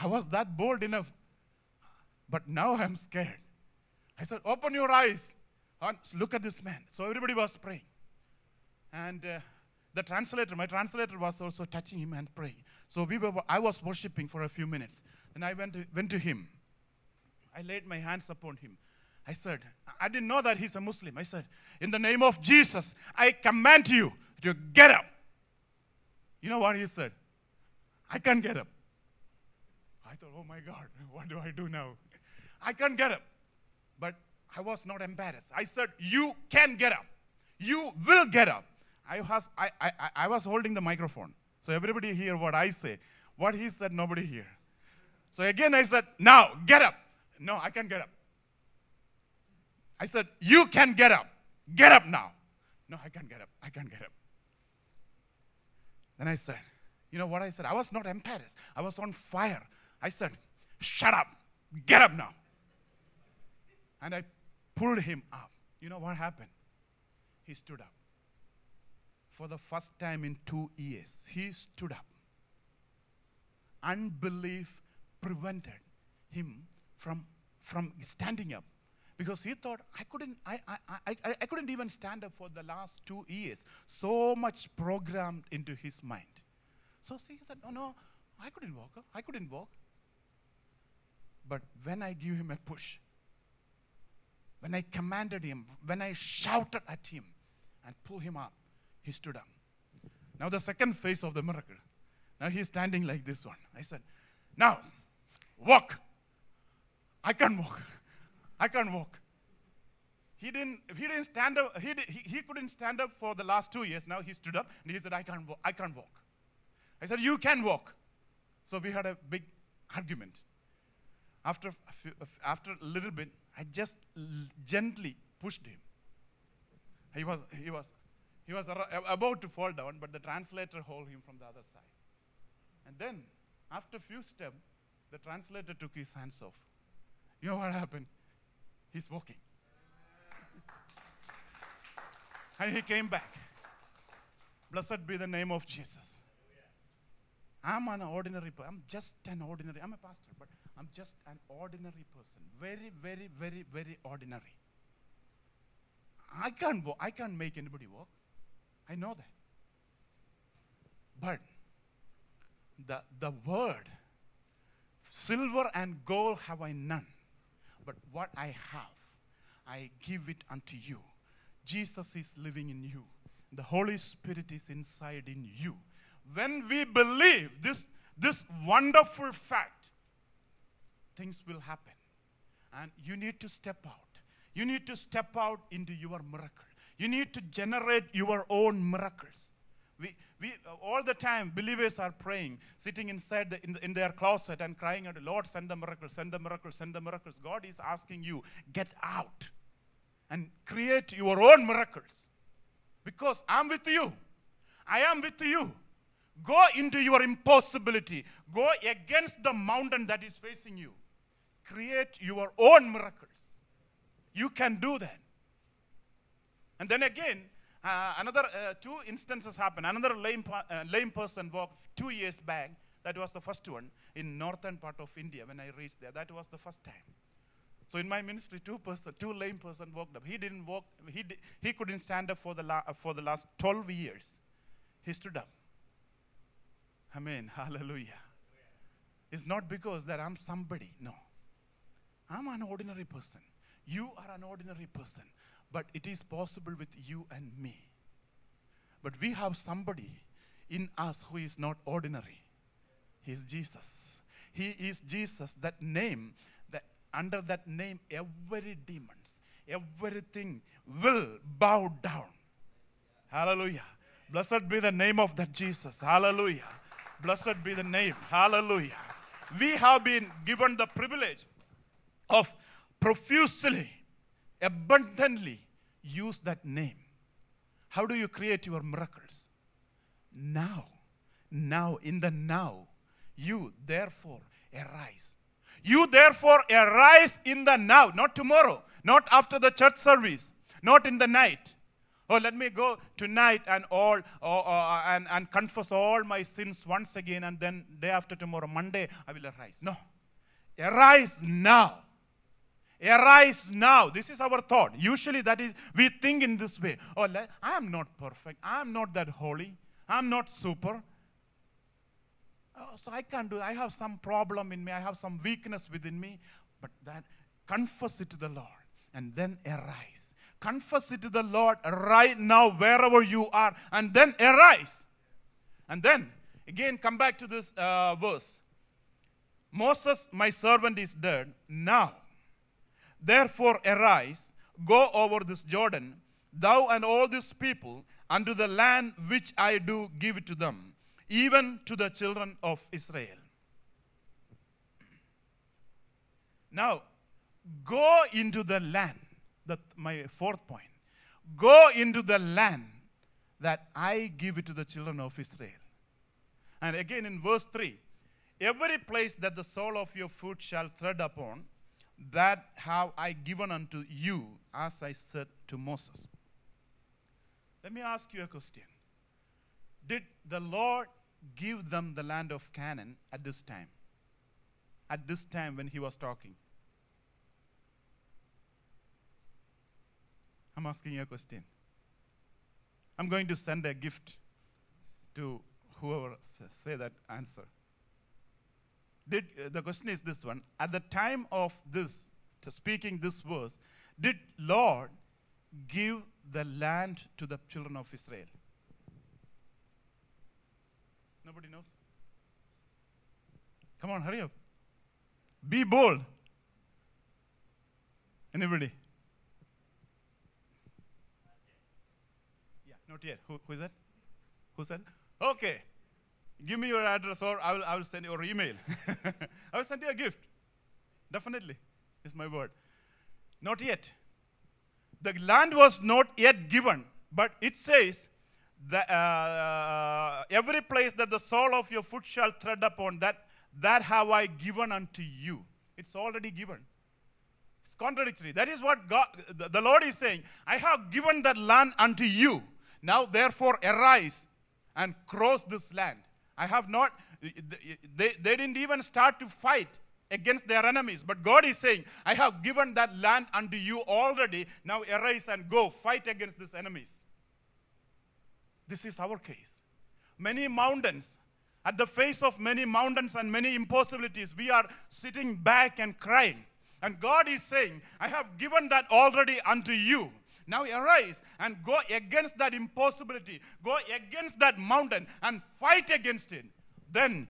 I was that bold enough. But now I'm scared. I said, Open your eyes and look at this man. So everybody was praying. And uh, the translator, my translator was also touching him and praying. So we were, I was worshiping for a few minutes. Then I went to, went to him. I laid my hands upon him. I said, I didn't know that he's a Muslim. I said, In the name of Jesus, I command you to get up. You know what he said? I can't get up. I thought, oh my God, what do I do now? I can't get up. But I was not embarrassed. I said, You can get up. You will get up. I was, I, I, I- was holding the microphone. So everybody hear what I say. What he said, nobody hear. So again I said, Now get up. No, I can't get up. I said, You can get up. Get up now. No, I can't get up. I can't get up. Then I said, You know what I said? I was not embarrassed. I was on fire. I said, Shut up. Get up now. And I pulled him up. You know what happened? He stood up. For the first time in two years, he stood up. Unbelief prevented him from, from standing up because he thought I couldn't I, I, I, I, couldn't even stand up for the last two years. So much programmed into his mind. So see, he said, No, no, I couldn't walk. I couldn't walk. But when I give him a push, when I commanded him, when I shouted at him and pulled him up, he stood up. Now, the second phase of the miracle. Now he's standing like this one. I said, Now, walk. I can't walk. I can't walk. He didn't, he didn't stand up, he, di- he, he couldn't stand up for the last two years. Now he stood up and he said, I can't walk. I can't walk. I said, You can walk. So we had a big argument. After a, few, after a little bit, I just gently pushed him. He was, he was, he was about to fall down, but the translator held him from the other side. And then, after a few steps, the translator took his hands off. You know what happened? He's walking. and he came back. Blessed be the name of Jesus. I'm an ordinary person. I'm just an ordinary. I'm a pastor, but I'm just an ordinary person. Very, very, very, very ordinary. I can't walk. I can't make anybody walk. I know that. But the, the word, silver and gold have I none, but what I have, I give it unto you. Jesus is living in you. The Holy Spirit is inside in you. When we believe this, this wonderful fact, things will happen. And you need to step out. You need to step out into your miracle. You need to generate your own miracles. We, we, all the time, believers are praying, sitting inside the, in, the, in their closet and crying out, Lord, send the miracles, send the miracles, send the miracles. God is asking you, get out and create your own miracles. Because I'm with you. I am with you. Go into your impossibility. Go against the mountain that is facing you. Create your own miracles. You can do that. And then again, uh, another uh, two instances happen. Another lame, uh, lame person walked two years back. That was the first one in northern part of India when I reached there. That was the first time. So in my ministry, two person, two lame person walked up. He didn't walk. He he couldn't stand up for the la- for the last 12 years. He stood up. Amen. Hallelujah. It's not because that I'm somebody. No. I'm an ordinary person. You are an ordinary person. But it is possible with you and me. But we have somebody in us who is not ordinary. He is Jesus. He is Jesus. That name, that under that name, every demons, everything will bow down. Hallelujah. Blessed be the name of that Jesus. Hallelujah. Blessed be the name. Hallelujah. We have been given the privilege of profusely, abundantly use that name. How do you create your miracles? Now. Now, in the now, you therefore arise. You therefore arise in the now, not tomorrow, not after the church service, not in the night. Oh, let me go tonight and all or, or, and, and confess all my sins once again, and then day after tomorrow, Monday, I will arise. No. Arise now. Arise now. This is our thought. Usually, that is, we think in this way. Oh, le- I am not perfect. I am not that holy. I am not super. Oh, so I can't do it. I have some problem in me. I have some weakness within me. But that confess it to the Lord and then arise. Confess it to the Lord right now, wherever you are, and then arise. And then again, come back to this uh, verse. Moses, my servant, is dead. Now, therefore, arise, go over this Jordan, thou and all these people, unto the land which I do give to them, even to the children of Israel. Now, go into the land. That my fourth point. Go into the land that I give it to the children of Israel. And again in verse 3 Every place that the sole of your foot shall tread upon, that have I given unto you, as I said to Moses. Let me ask you a question. Did the Lord give them the land of Canaan at this time? At this time when he was talking? I'm asking you a question. I'm going to send a gift to whoever say that answer. Did uh, the question is this one? At the time of this, speaking this verse, did Lord give the land to the children of Israel? Nobody knows. Come on, hurry up. Be bold. Anybody? Not yet. Who, who is that? Who said? Okay. Give me your address or I will, I will send you or email. I will send you a gift. Definitely. Is my word. Not yet. The land was not yet given, but it says that uh, every place that the sole of your foot shall tread upon, that, that have I given unto you. It's already given. It's contradictory. That is what God, the Lord is saying. I have given that land unto you. Now, therefore, arise and cross this land. I have not, they, they didn't even start to fight against their enemies. But God is saying, I have given that land unto you already. Now arise and go fight against these enemies. This is our case. Many mountains, at the face of many mountains and many impossibilities, we are sitting back and crying. And God is saying, I have given that already unto you. Now arise and go against that impossibility, go against that mountain and fight against it. Then